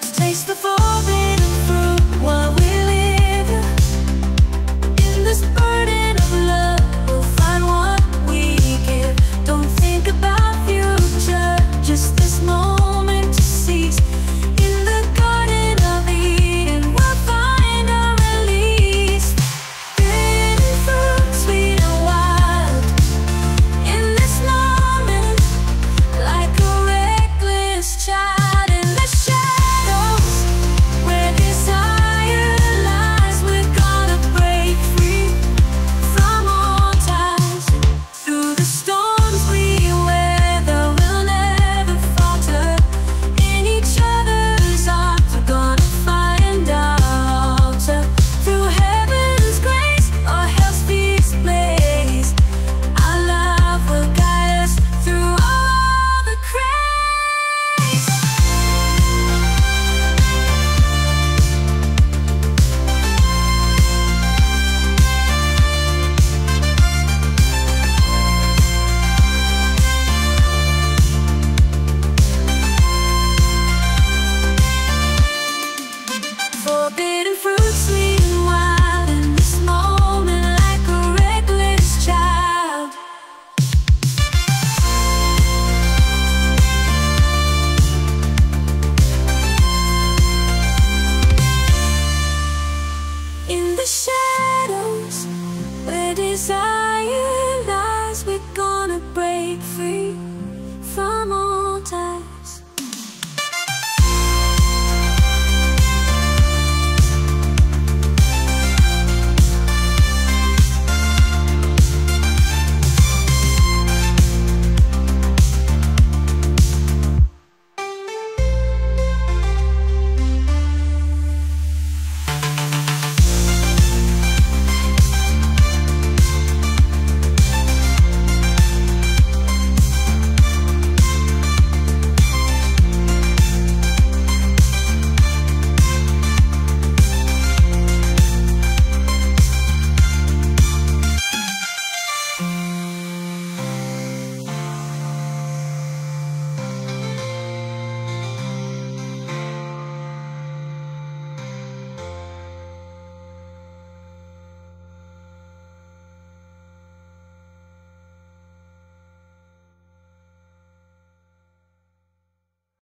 to taste the forbidden fruit while we wish